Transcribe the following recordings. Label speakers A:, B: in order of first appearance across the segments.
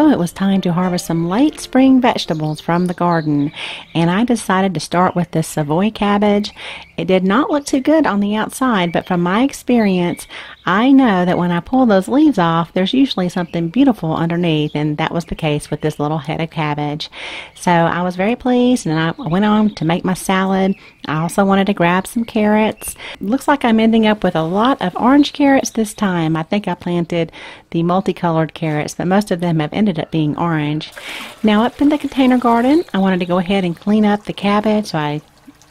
A: So it was time to harvest some late spring vegetables from the garden, and I decided to start with the Savoy cabbage. It did not look too good on the outside, but from my experience, I know that when I pull those leaves off, there's usually something beautiful underneath, and that was the case with this little head of cabbage. So I was very pleased, and I went on to make my salad. I also wanted to grab some carrots. Looks like I'm ending up with a lot of orange carrots this time. I think I planted the multicolored carrots, but most of them have ended up being orange. Now up in the container garden, I wanted to go ahead and clean up the cabbage, so I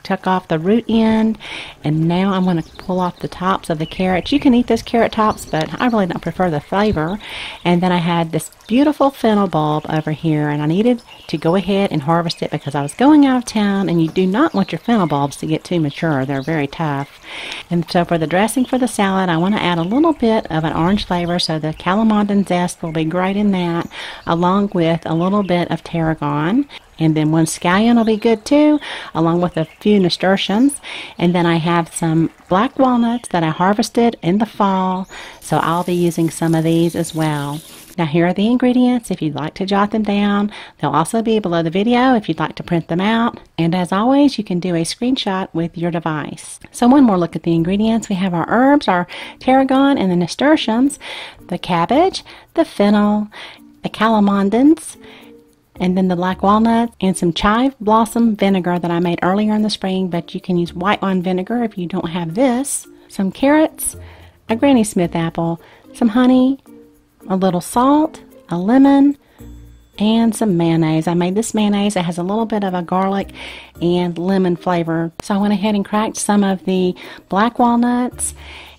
A: took off the root end and now I'm going to pull off the tops of the carrots. You can eat those carrot tops but I really don't prefer the flavor. And then I had this beautiful fennel bulb over here and I needed to go ahead and harvest it because I was going out of town and you do not want your fennel bulbs to get too mature. They're very tough. And so for the dressing for the salad I want to add a little bit of an orange flavor so the calamondin zest will be great in that along with a little bit of tarragon and then one scallion will be good too, along with a few nasturtiums. And then I have some black walnuts that I harvested in the fall, so I'll be using some of these as well. Now here are the ingredients if you'd like to jot them down. They'll also be below the video if you'd like to print them out. And as always, you can do a screenshot with your device. So one more look at the ingredients. We have our herbs, our tarragon and the nasturtiums, the cabbage, the fennel, the calamondins, and then the black walnuts and some chive blossom vinegar that I made earlier in the spring, but you can use white wine vinegar if you don't have this, some carrots, a Granny Smith apple, some honey, a little salt, a lemon, and some mayonnaise. I made this mayonnaise. It has a little bit of a garlic and lemon flavor. So I went ahead and cracked some of the black walnuts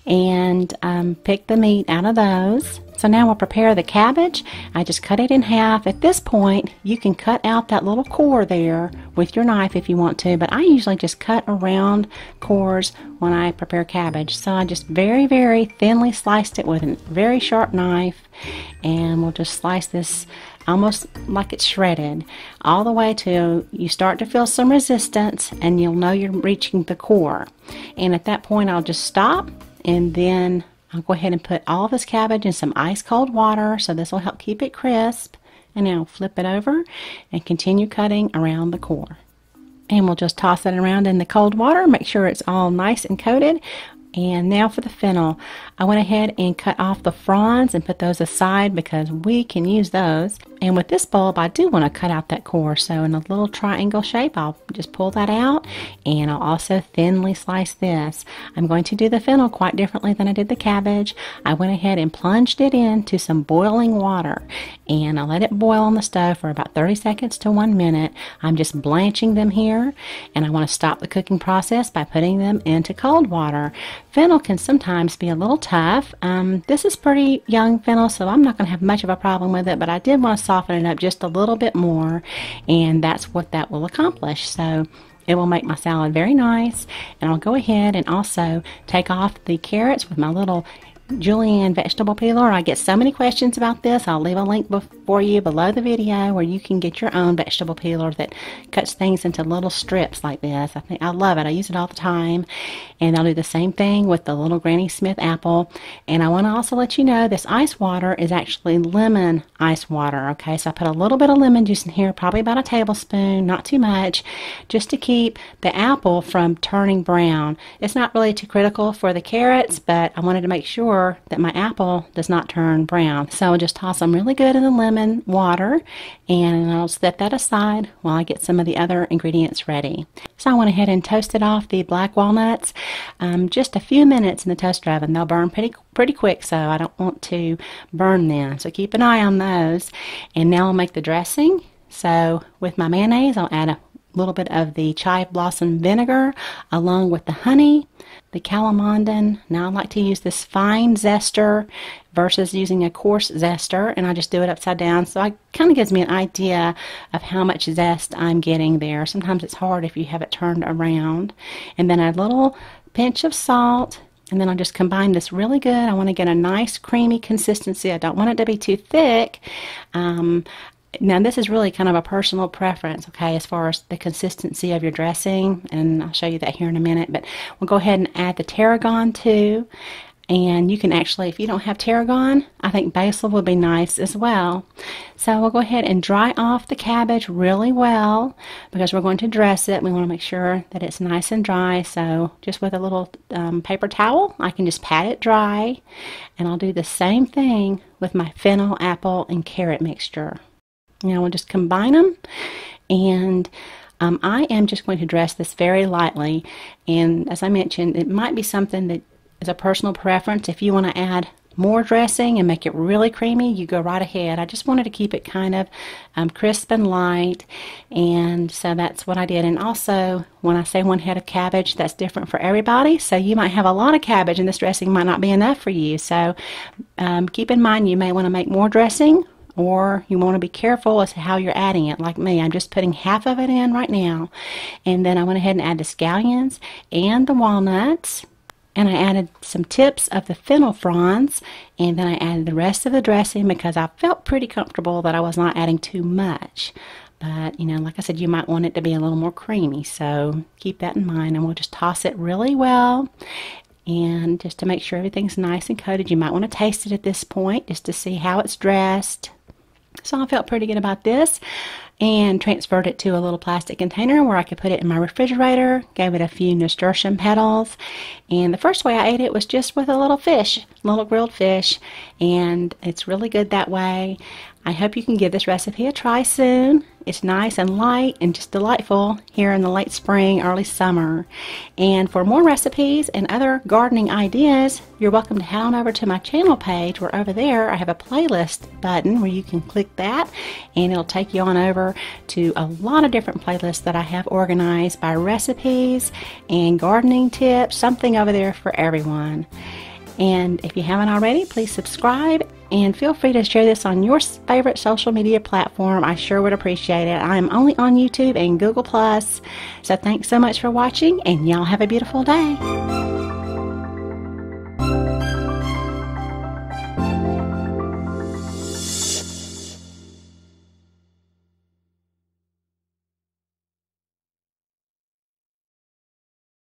A: and um, picked the meat out of those. So now we'll prepare the cabbage. I just cut it in half. At this point, you can cut out that little core there with your knife if you want to, but I usually just cut around cores when I prepare cabbage. So I just very, very thinly sliced it with a very sharp knife, and we'll just slice this almost like it's shredded, all the way to you start to feel some resistance and you'll know you're reaching the core. And at that point, I'll just stop and then I'll go ahead and put all this cabbage in some ice cold water so this will help keep it crisp. And now flip it over and continue cutting around the core. And we'll just toss it around in the cold water, make sure it's all nice and coated. And now for the fennel. I went ahead and cut off the fronds and put those aside because we can use those. And with this bulb, I do want to cut out that core. So in a little triangle shape, I'll just pull that out and I'll also thinly slice this. I'm going to do the fennel quite differently than I did the cabbage. I went ahead and plunged it into some boiling water and I let it boil on the stove for about 30 seconds to one minute. I'm just blanching them here and I want to stop the cooking process by putting them into cold water. Fennel can sometimes be a little tough. Um, this is pretty young fennel, so I'm not going to have much of a problem with it, but I did want to soften it up just a little bit more, and that's what that will accomplish. So it will make my salad very nice, and I'll go ahead and also take off the carrots with my little Julienne vegetable peeler. I get so many questions about this. I'll leave a link for you below the video where you can get your own vegetable peeler that cuts things into little strips like this. I think I love it. I use it all the time. And I'll do the same thing with the little Granny Smith apple. And I want to also let you know this ice water is actually lemon ice water. Okay, so I put a little bit of lemon juice in here, probably about a tablespoon, not too much, just to keep the apple from turning brown. It's not really too critical for the carrots, but I wanted to make sure that my apple does not turn brown. So I'll just toss them really good in the lemon water and I'll set that aside while I get some of the other ingredients ready. So I went ahead and toasted off the black walnuts um, just a few minutes in the toaster oven. They'll burn pretty pretty quick so I don't want to burn them. So keep an eye on those. And now I'll make the dressing. So with my mayonnaise I'll add a little bit of the chive blossom vinegar along with the honey the calamondin. Now I like to use this fine zester versus using a coarse zester and I just do it upside down so it kind of gives me an idea of how much zest I'm getting there. Sometimes it's hard if you have it turned around. And then a little pinch of salt and then I'll just combine this really good. I want to get a nice creamy consistency. I don't want it to be too thick. Um, now, this is really kind of a personal preference, okay, as far as the consistency of your dressing, and I'll show you that here in a minute. But we'll go ahead and add the tarragon too. And you can actually, if you don't have tarragon, I think basil would be nice as well. So we'll go ahead and dry off the cabbage really well because we're going to dress it. We want to make sure that it's nice and dry. So just with a little um, paper towel, I can just pat it dry. And I'll do the same thing with my fennel, apple, and carrot mixture. Now we'll just combine them and um, I am just going to dress this very lightly. And as I mentioned, it might be something that is a personal preference. If you want to add more dressing and make it really creamy, you go right ahead. I just wanted to keep it kind of um, crisp and light, and so that's what I did. And also, when I say one head of cabbage, that's different for everybody. So you might have a lot of cabbage, and this dressing might not be enough for you. So um, keep in mind you may want to make more dressing or you want to be careful as to how you're adding it. Like me, I'm just putting half of it in right now. And then I went ahead and added the scallions and the walnuts. And I added some tips of the fennel fronds. And then I added the rest of the dressing because I felt pretty comfortable that I was not adding too much. But, you know, like I said, you might want it to be a little more creamy. So keep that in mind. And we'll just toss it really well. And just to make sure everything's nice and coated, you might want to taste it at this point just to see how it's dressed. So I felt pretty good about this and transferred it to a little plastic container where I could put it in my refrigerator, gave it a few nasturtium petals, and the first way I ate it was just with a little fish, little grilled fish, and it's really good that way. I hope you can give this recipe a try soon. It's nice and light and just delightful here in the late spring, early summer. And for more recipes and other gardening ideas, you're welcome to head on over to my channel page where over there I have a playlist button where you can click that and it'll take you on over to a lot of different playlists that I have organized by recipes and gardening tips, something over there for everyone. And if you haven't already, please subscribe and feel free to share this on your favorite social media platform. I sure would appreciate it. I am only on YouTube and Google Plus. So thanks so much for watching, and y'all have a beautiful day.